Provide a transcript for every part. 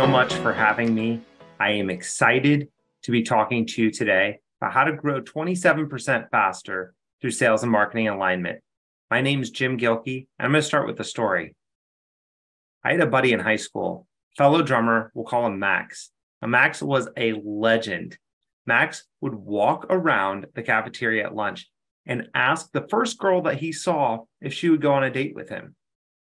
so much for having me. I am excited to be talking to you today about how to grow 27% faster through sales and marketing alignment. My name is Jim Gilkey, and I'm going to start with a story. I had a buddy in high school, fellow drummer, we'll call him Max. Now, Max was a legend. Max would walk around the cafeteria at lunch and ask the first girl that he saw if she would go on a date with him.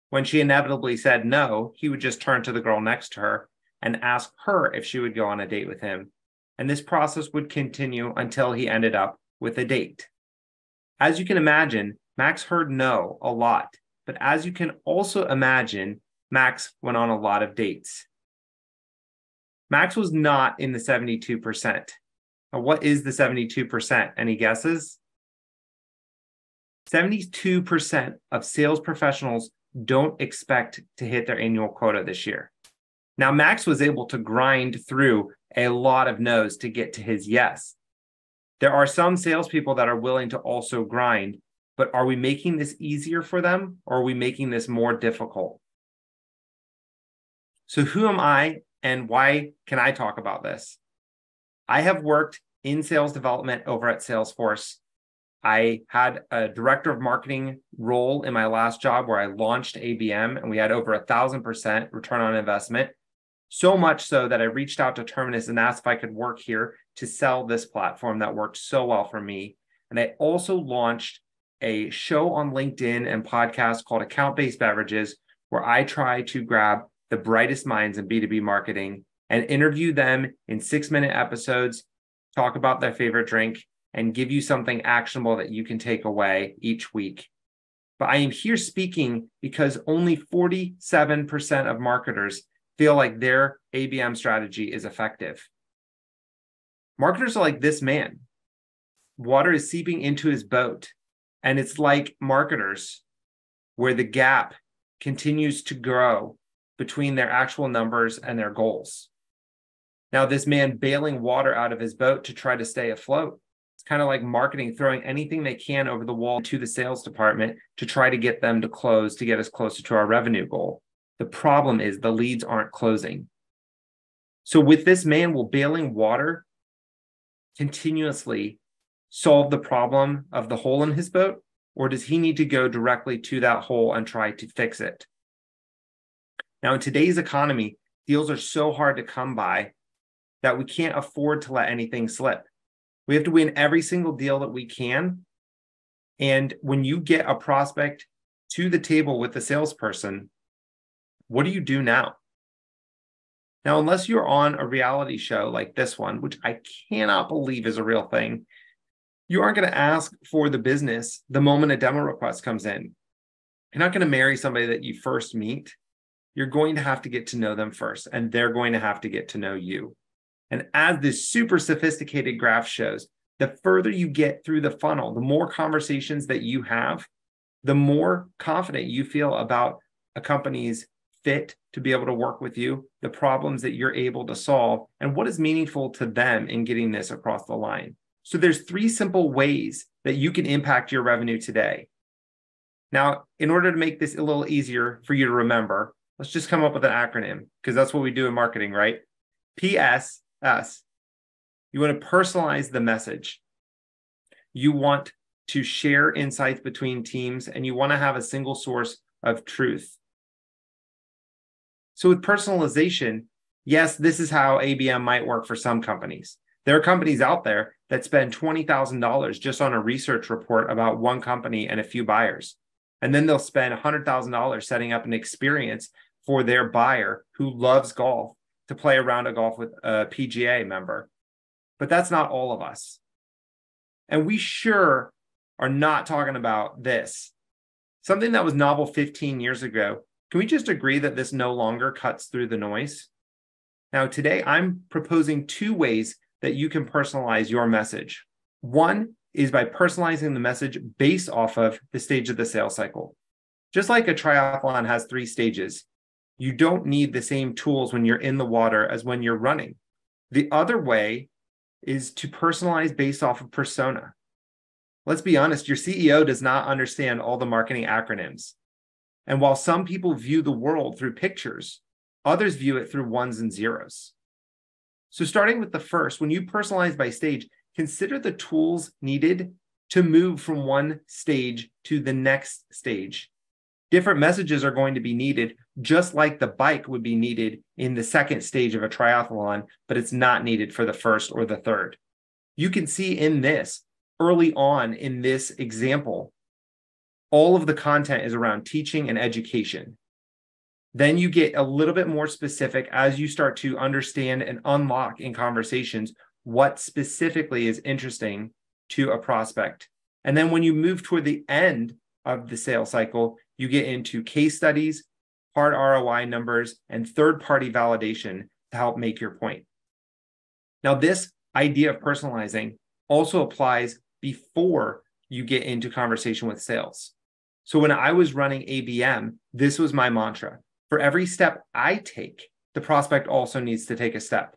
When she inevitably said no, he would just turn to the girl next to her and ask her if she would go on a date with him. And this process would continue until he ended up with a date. As you can imagine, Max heard no a lot, but as you can also imagine, Max went on a lot of dates. Max was not in the 72%. Now, what is the 72%? Any guesses? 72% of sales professionals don't expect to hit their annual quota this year. Now, Max was able to grind through a lot of no's to get to his yes. There are some salespeople that are willing to also grind, but are we making this easier for them or are we making this more difficult? So, who am I and why can I talk about this? I have worked in sales development over at Salesforce. I had a director of marketing role in my last job where I launched ABM and we had over a thousand percent return on investment. So much so that I reached out to Terminus and asked if I could work here to sell this platform that worked so well for me. And I also launched a show on LinkedIn and podcast called Account Based Beverages, where I try to grab the brightest minds in B2B marketing and interview them in six minute episodes, talk about their favorite drink, and give you something actionable that you can take away each week. But I am here speaking because only 47% of marketers feel like their ABM strategy is effective. Marketers are like this man. Water is seeping into his boat. And it's like marketers, where the gap continues to grow between their actual numbers and their goals. Now, this man bailing water out of his boat to try to stay afloat. It's kind of like marketing, throwing anything they can over the wall to the sales department to try to get them to close to get us closer to our revenue goal. The problem is the leads aren't closing. So, with this man, will bailing water continuously solve the problem of the hole in his boat? Or does he need to go directly to that hole and try to fix it? Now, in today's economy, deals are so hard to come by that we can't afford to let anything slip. We have to win every single deal that we can. And when you get a prospect to the table with the salesperson, what do you do now? Now, unless you're on a reality show like this one, which I cannot believe is a real thing, you aren't going to ask for the business the moment a demo request comes in. You're not going to marry somebody that you first meet. You're going to have to get to know them first, and they're going to have to get to know you. And as this super sophisticated graph shows, the further you get through the funnel, the more conversations that you have, the more confident you feel about a company's fit to be able to work with you, the problems that you're able to solve, and what is meaningful to them in getting this across the line. So there's three simple ways that you can impact your revenue today. Now, in order to make this a little easier for you to remember, let's just come up with an acronym because that's what we do in marketing, right? PSS. You want to personalize the message. You want to share insights between teams and you want to have a single source of truth. So with personalization, yes, this is how ABM might work for some companies. There are companies out there that spend $20,000 just on a research report about one company and a few buyers. And then they'll spend $100,000 setting up an experience for their buyer who loves golf to play around a golf with a PGA member. But that's not all of us. And we sure are not talking about this. Something that was novel 15 years ago can we just agree that this no longer cuts through the noise? Now, today I'm proposing two ways that you can personalize your message. One is by personalizing the message based off of the stage of the sales cycle. Just like a triathlon has three stages, you don't need the same tools when you're in the water as when you're running. The other way is to personalize based off of persona. Let's be honest, your CEO does not understand all the marketing acronyms. And while some people view the world through pictures, Others view it through ones and zeros. So, starting with the first, when you personalize by stage, consider the tools needed to move from one stage to the next stage. Different messages are going to be needed, just like the bike would be needed in the second stage of a triathlon, but it's not needed for the first or the third. You can see in this early on in this example, all of the content is around teaching and education. Then you get a little bit more specific as you start to understand and unlock in conversations what specifically is interesting to a prospect. And then when you move toward the end of the sales cycle, you get into case studies, hard ROI numbers, and third party validation to help make your point. Now, this idea of personalizing also applies before you get into conversation with sales. So when I was running ABM, this was my mantra. For every step I take, the prospect also needs to take a step.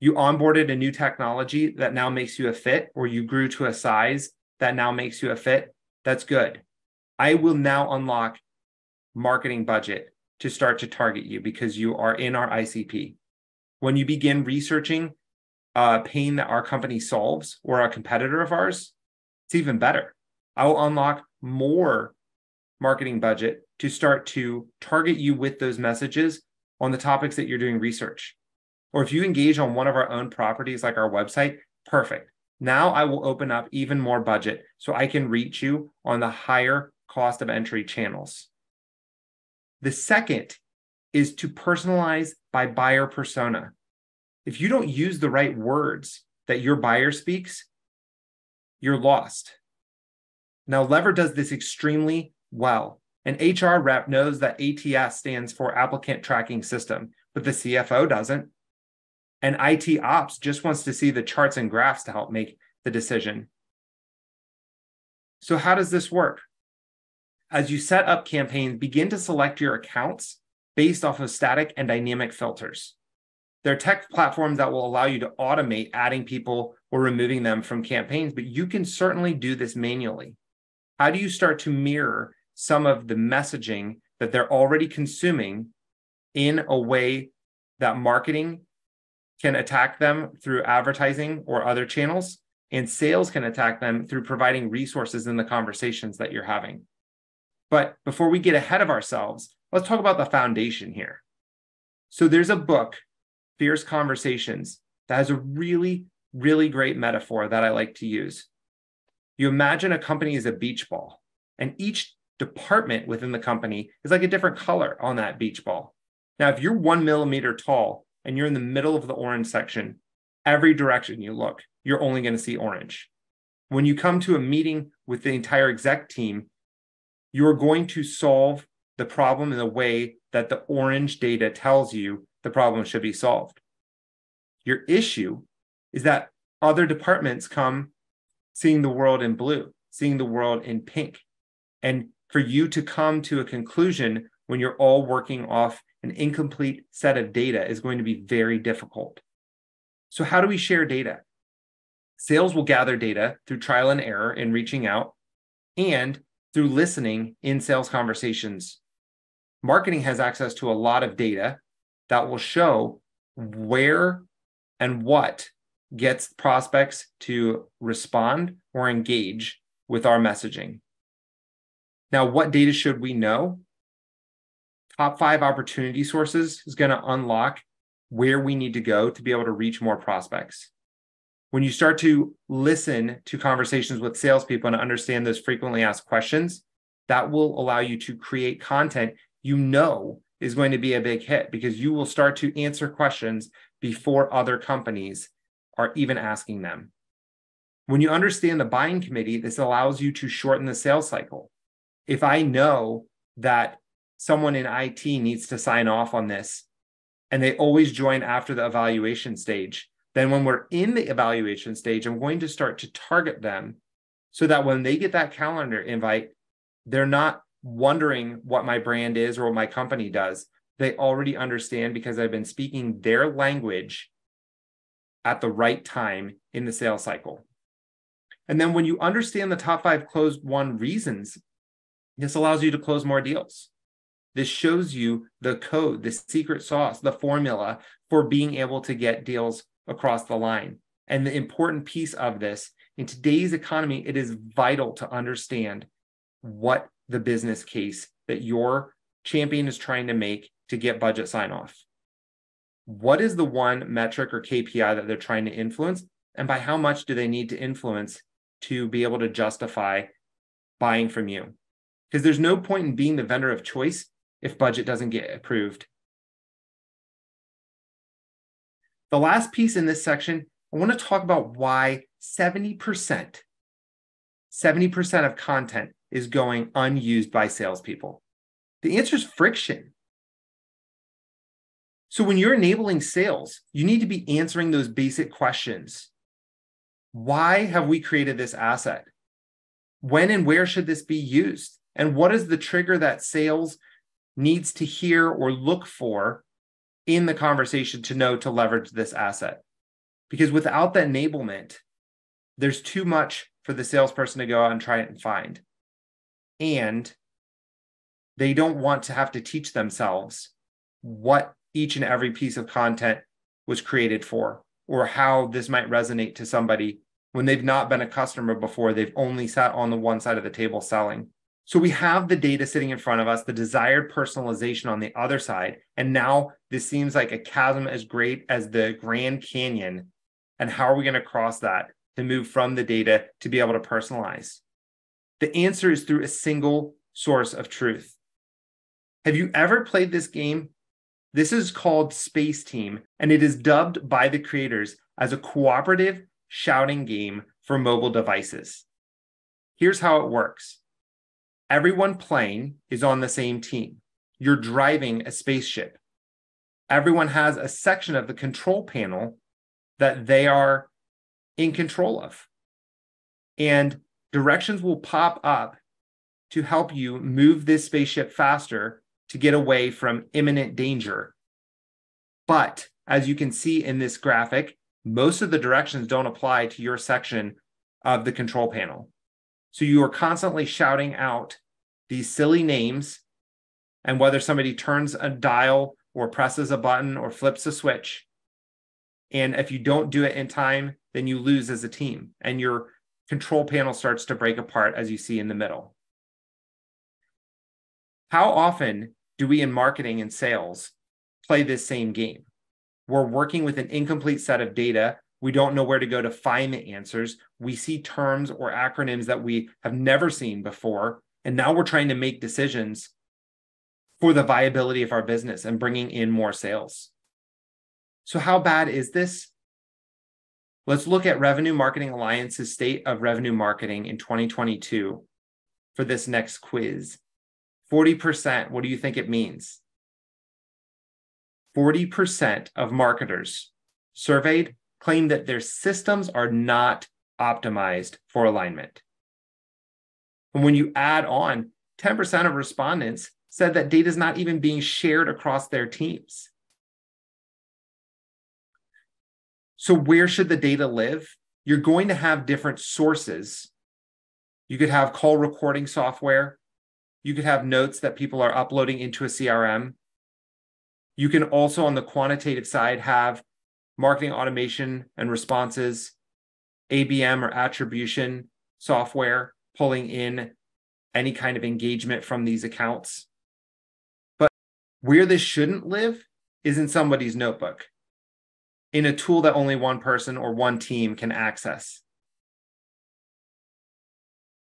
You onboarded a new technology that now makes you a fit, or you grew to a size that now makes you a fit. That's good. I will now unlock marketing budget to start to target you because you are in our ICP. When you begin researching a pain that our company solves or a competitor of ours, it's even better. I will unlock more marketing budget to start to target you with those messages on the topics that you're doing research. Or if you engage on one of our own properties like our website, perfect. Now I will open up even more budget so I can reach you on the higher cost of entry channels. The second is to personalize by buyer persona. If you don't use the right words that your buyer speaks, you're lost. Now, Lever does this extremely well. An HR rep knows that ATS stands for Applicant Tracking System, but the CFO doesn't. And IT Ops just wants to see the charts and graphs to help make the decision. So, how does this work? As you set up campaigns, begin to select your accounts based off of static and dynamic filters. There are tech platforms that will allow you to automate adding people or removing them from campaigns, but you can certainly do this manually. How do you start to mirror some of the messaging that they're already consuming in a way that marketing can attack them through advertising or other channels, and sales can attack them through providing resources in the conversations that you're having. But before we get ahead of ourselves, let's talk about the foundation here. So there's a book, Fierce Conversations, that has a really, really great metaphor that I like to use. You imagine a company as a beach ball, and each department within the company is like a different color on that beach ball. Now, if you're one millimeter tall and you're in the middle of the orange section, every direction you look, you're only going to see orange. When you come to a meeting with the entire exec team, you're going to solve the problem in the way that the orange data tells you the problem should be solved. Your issue is that other departments come seeing the world in blue, seeing the world in pink. And for you to come to a conclusion when you're all working off an incomplete set of data is going to be very difficult. So, how do we share data? Sales will gather data through trial and error in reaching out and through listening in sales conversations. Marketing has access to a lot of data that will show where and what gets prospects to respond or engage with our messaging. Now, what data should we know? Top five opportunity sources is going to unlock where we need to go to be able to reach more prospects. When you start to listen to conversations with salespeople and understand those frequently asked questions, that will allow you to create content you know is going to be a big hit because you will start to answer questions before other companies are even asking them. When you understand the buying committee, this allows you to shorten the sales cycle. If I know that someone in IT needs to sign off on this and they always join after the evaluation stage, then when we're in the evaluation stage, I'm going to start to target them so that when they get that calendar invite, they're not wondering what my brand is or what my company does. They already understand because I've been speaking their language at the right time in the sales cycle. And then when you understand the top five closed won reasons, this allows you to close more deals. this shows you the code, the secret sauce, the formula for being able to get deals across the line. And the important piece of this in today's economy, it is vital to understand what the business case that your champion is trying to make to get budget sign off. What is the one metric or KPI that they're trying to influence? And by how much do they need to influence to be able to justify buying from you? Because there's no point in being the vendor of choice if budget doesn't get approved. The last piece in this section, I want to talk about why 70%, 70% of content is going unused by salespeople. The answer is friction. So when you're enabling sales, you need to be answering those basic questions. Why have we created this asset? When and where should this be used? And what is the trigger that sales needs to hear or look for in the conversation to know to leverage this asset? Because without the enablement, there's too much for the salesperson to go out and try it and find. And they don't want to have to teach themselves what each and every piece of content was created for or how this might resonate to somebody when they've not been a customer before they've only sat on the one side of the table selling so we have the data sitting in front of us the desired personalization on the other side and now this seems like a chasm as great as the grand canyon and how are we going to cross that to move from the data to be able to personalize? The answer is through a single source of truth. Have you ever played this game? This is called Spaceteam, and it is dubbed by the creators as a cooperative shouting game for mobile devices. Here's how it works everyone playing is on the same team. You're driving a spaceship. Everyone has a section of the control panel that they are in control of. And directions will pop up to help you move this spaceship faster to get away from imminent danger. But as you can see in this graphic, most of the directions don't apply to your section of the control panel. So you are constantly shouting out these silly names and whether somebody turns a dial or presses a button or flips a switch. And if you don't do it in time, then you lose as a team and your control panel starts to break apart as you see in the middle. How often do we in marketing and sales play this same game? We're working with an incomplete set of data. We don't know where to go to find the answers. We see terms or acronyms that we have never seen before. And now we're trying to make decisions for the viability of our business and bringing in more sales. So, how bad is this? Let's look at Revenue Marketing Alliance's state of revenue marketing in 2022 for this next quiz. 40%, what do you think it means? 40% of marketers surveyed claim that their systems are not optimized for alignment. And when you add on, 10% of respondents said that data is not even being shared across their teams. So, where should the data live? You're going to have different sources. You could have call recording software. You could have notes that people are uploading into a CRM. You can also, on the quantitative side, have marketing automation and responses, ABM or attribution software pulling in any kind of engagement from these accounts. But where this shouldn't live is in somebody's notebook in a tool that only one person or one team can access.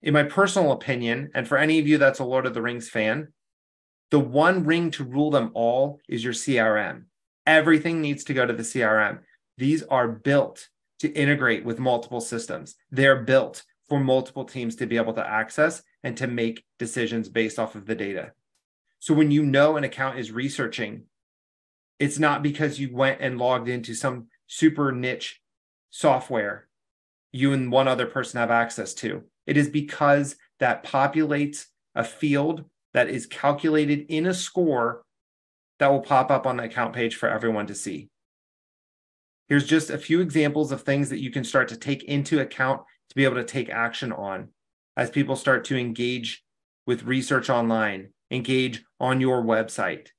In my personal opinion, and for any of you that's a Lord of the Rings fan, the one ring to rule them all is your CRM. Everything needs to go to the CRM. These are built to integrate with multiple systems. They're built for multiple teams to be able to access and to make decisions based off of the data. So when you know an account is researching it's not because you went and logged into some super niche software you and one other person have access to. It is because that populates a field that is calculated in a score that will pop up on the account page for everyone to see. Here's just a few examples of things that you can start to take into account to be able to take action on as people start to engage with research online engage on your website,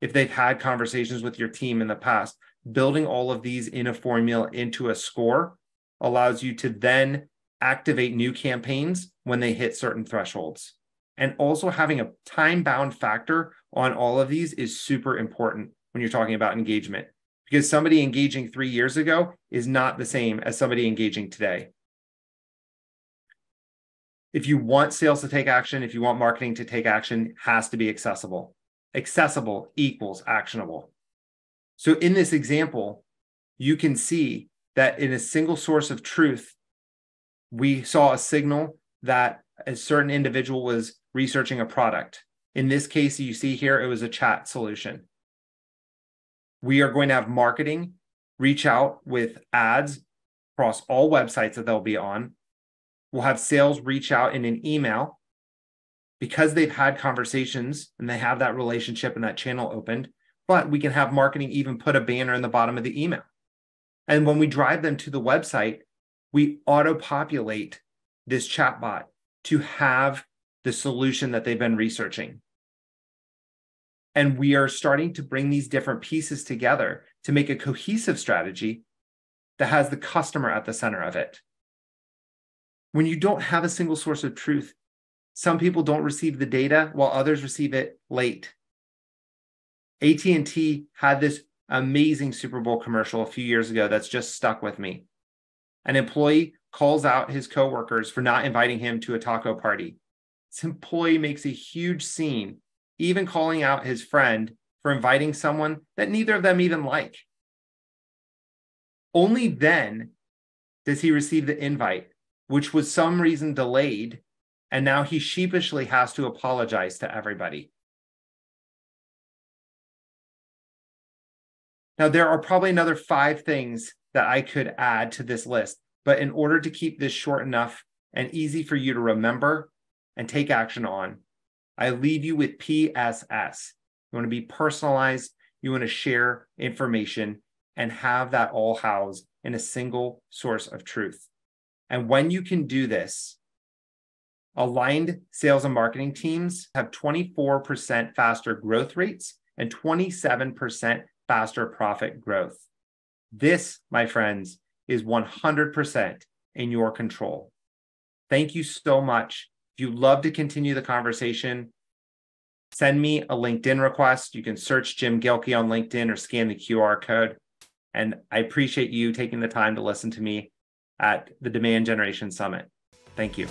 if they've had conversations with your team in the past, building all of these in a formula into a score allows you to then activate new campaigns when they hit certain thresholds. And also having a time bound factor on all of these is super important when you're talking about engagement because somebody engaging three years ago is not the same as somebody engaging today. If you want sales to take action, if you want marketing to take action, has to be accessible. Accessible equals actionable. So in this example, you can see that in a single source of truth, we saw a signal that a certain individual was researching a product. In this case, you see here, it was a chat solution. We are going to have marketing reach out with ads across all websites that they'll be on. We'll have sales reach out in an email because they've had conversations and they have that relationship and that channel opened. But we can have marketing even put a banner in the bottom of the email. And when we drive them to the website, we auto populate this chatbot to have the solution that they've been researching. And we are starting to bring these different pieces together to make a cohesive strategy that has the customer at the center of it. When you don't have a single source of truth, some people don't receive the data while others receive it late. AT&T had this amazing Super Bowl commercial a few years ago that's just stuck with me. An employee calls out his coworkers for not inviting him to a taco party. This employee makes a huge scene even calling out his friend for inviting someone that neither of them even like. Only then does he receive the invite, which was some reason delayed, and now he sheepishly has to apologize to everybody. Now, there are probably another five things that I could add to this list, but in order to keep this short enough and easy for you to remember and take action on, I leave you with PSS. You want to be personalized, you want to share information and have that all housed in a single source of truth. And when you can do this, aligned sales and marketing teams have 24% faster growth rates and 27% faster profit growth. This, my friends, is 100% in your control. Thank you so much if you'd love to continue the conversation, send me a LinkedIn request. You can search Jim Gilkey on LinkedIn or scan the QR code. And I appreciate you taking the time to listen to me at the Demand Generation Summit. Thank you.